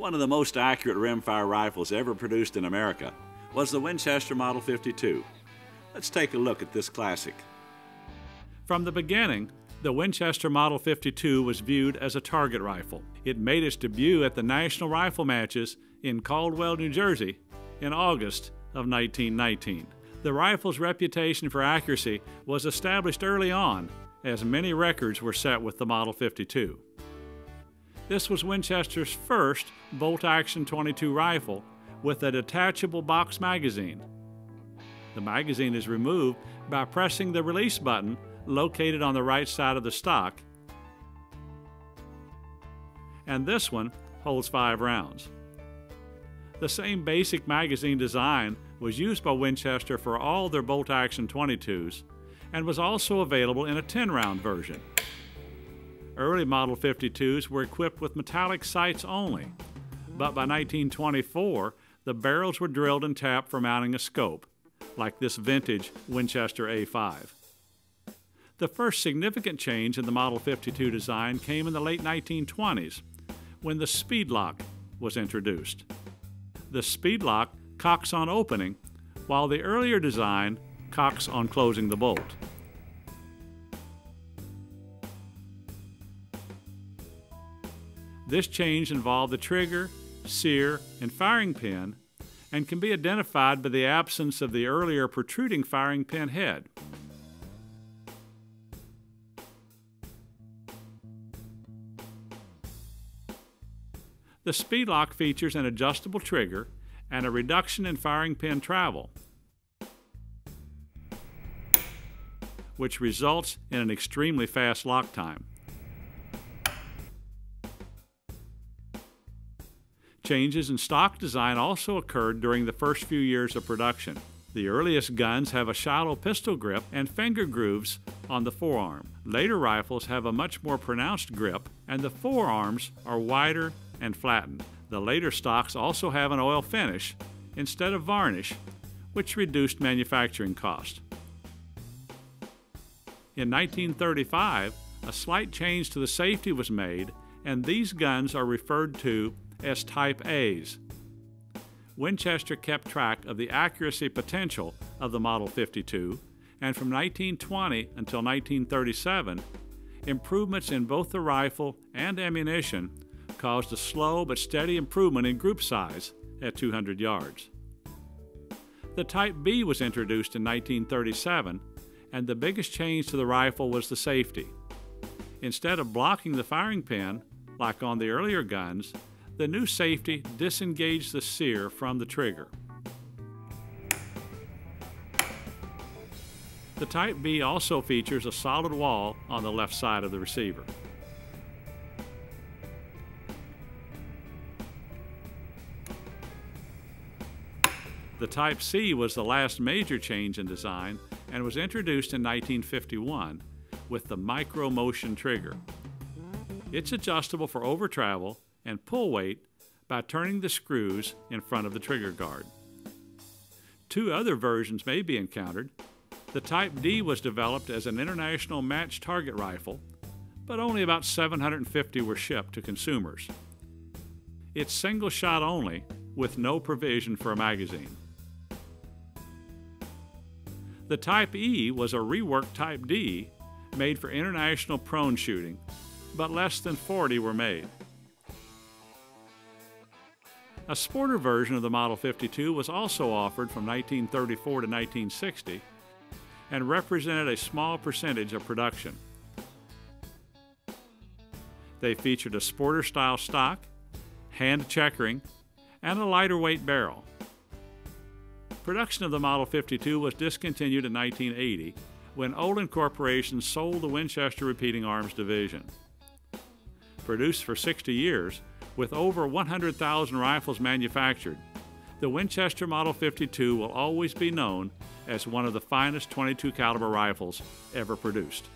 One of the most accurate rimfire rifles ever produced in America was the Winchester Model 52. Let's take a look at this classic. From the beginning, the Winchester Model 52 was viewed as a target rifle. It made its debut at the National Rifle Matches in Caldwell, New Jersey in August of 1919. The rifle's reputation for accuracy was established early on, as many records were set with the Model 52. This was Winchester's first bolt action 22 rifle with a detachable box magazine. The magazine is removed by pressing the release button located on the right side of the stock. And this one holds five rounds. The same basic magazine design was used by Winchester for all their bolt action 22s and was also available in a 10 round version. Early Model 52s were equipped with metallic sights only, but by 1924, the barrels were drilled and tapped for mounting a scope, like this vintage Winchester A5. The first significant change in the Model 52 design came in the late 1920s when the speed lock was introduced. The speed lock cocks on opening, while the earlier design cocks on closing the bolt. This change involved the trigger, sear, and firing pin and can be identified by the absence of the earlier protruding firing pin head. The speed lock features an adjustable trigger and a reduction in firing pin travel, which results in an extremely fast lock time. Changes in stock design also occurred during the first few years of production. The earliest guns have a shallow pistol grip and finger grooves on the forearm. Later rifles have a much more pronounced grip, and the forearms are wider and flattened. The later stocks also have an oil finish instead of varnish, which reduced manufacturing cost. In 1935, a slight change to the safety was made, and these guns are referred to as Type A's. Winchester kept track of the accuracy potential of the Model 52, and from 1920 until 1937, improvements in both the rifle and ammunition caused a slow but steady improvement in group size at 200 yards. The Type B was introduced in 1937, and the biggest change to the rifle was the safety. Instead of blocking the firing pin, like on the earlier guns, the new safety disengaged the sear from the trigger. The Type B also features a solid wall on the left side of the receiver. The Type C was the last major change in design and was introduced in 1951 with the Micro Motion trigger. It's adjustable for over travel and pull weight by turning the screws in front of the trigger guard. Two other versions may be encountered. The Type D was developed as an international match target rifle, but only about 750 were shipped to consumers. It's single shot only, with no provision for a magazine. The Type E was a reworked Type D made for international prone shooting, but less than 40 were made. A sporter version of the Model 52 was also offered from 1934 to 1960 and represented a small percentage of production. They featured a sporter style stock, hand checkering, and a lighter weight barrel. Production of the Model 52 was discontinued in 1980 when Olin Corporation sold the Winchester Repeating Arms Division. Produced for 60 years, with over 100,000 rifles manufactured, the Winchester Model 52 will always be known as one of the finest 22 caliber rifles ever produced.